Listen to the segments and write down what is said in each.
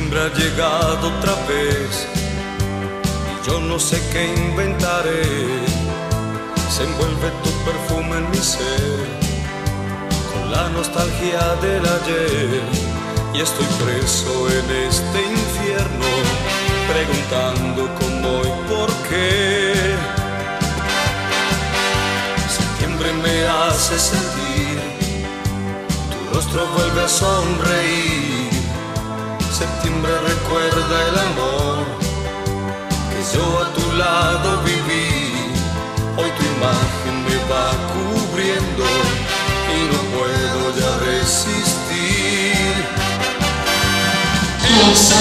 Septiembre ha llegado otra vez y yo no sé qué inventaré. Se envuelve tu perfume en mi ser con la nostalgia del ayer y estoy preso en este infierno preguntando cómo y por qué. Septiembre me hace sentir, tu rostro vuelve a sonreír.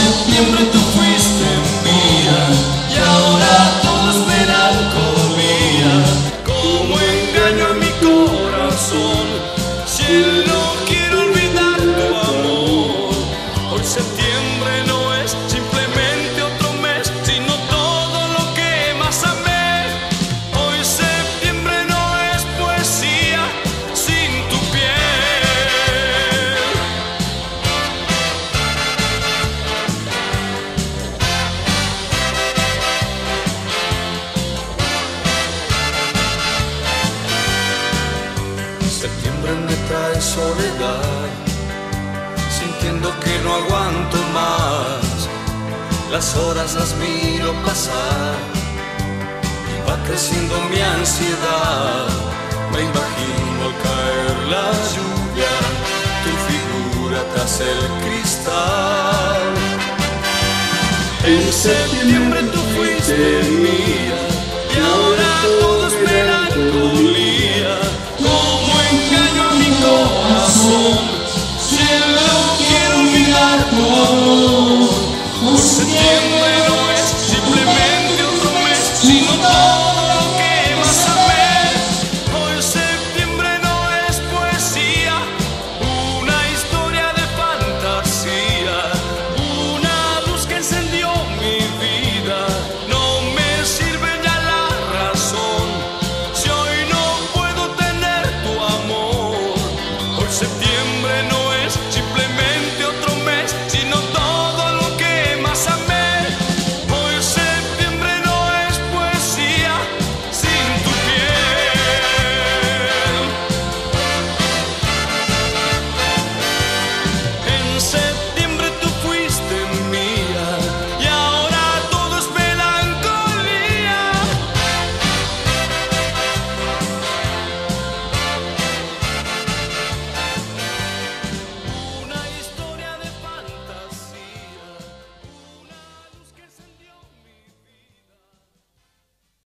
En septiembre tú fuiste mía y ahora todo es melancolía. Como engaño en mi corazón, si no quiere olvidar tu amor. Hoy septiembre no es simplemente Me trae soledad, sintiendo que no aguanto más. Las horas las miro pasar y va creciendo mi ansiedad. Me imagino al caer la lluvia, tu figura tras el cristal. En septiembre tú fuiste mía